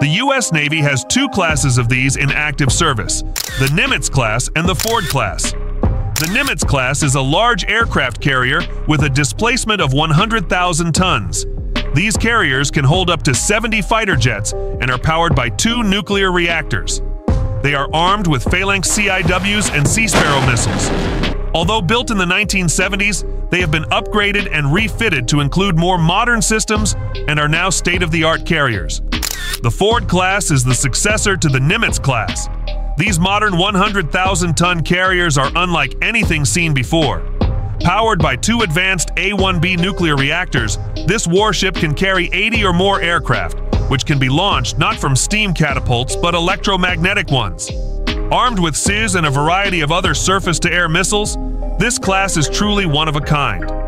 The U.S. Navy has two classes of these in active service the Nimitz class and the Ford class. The Nimitz class is a large aircraft carrier with a displacement of 100,000 tons. These carriers can hold up to 70 fighter jets and are powered by two nuclear reactors. They are armed with Phalanx CIWS and Sea Sparrow missiles. Although built in the 1970s, they have been upgraded and refitted to include more modern systems and are now state-of-the-art carriers. The Ford class is the successor to the Nimitz class. These modern 100,000-ton carriers are unlike anything seen before. Powered by two advanced A-1B nuclear reactors, this warship can carry 80 or more aircraft, which can be launched not from steam catapults but electromagnetic ones. Armed with CIWS and a variety of other surface-to-air missiles, this class is truly one of a kind.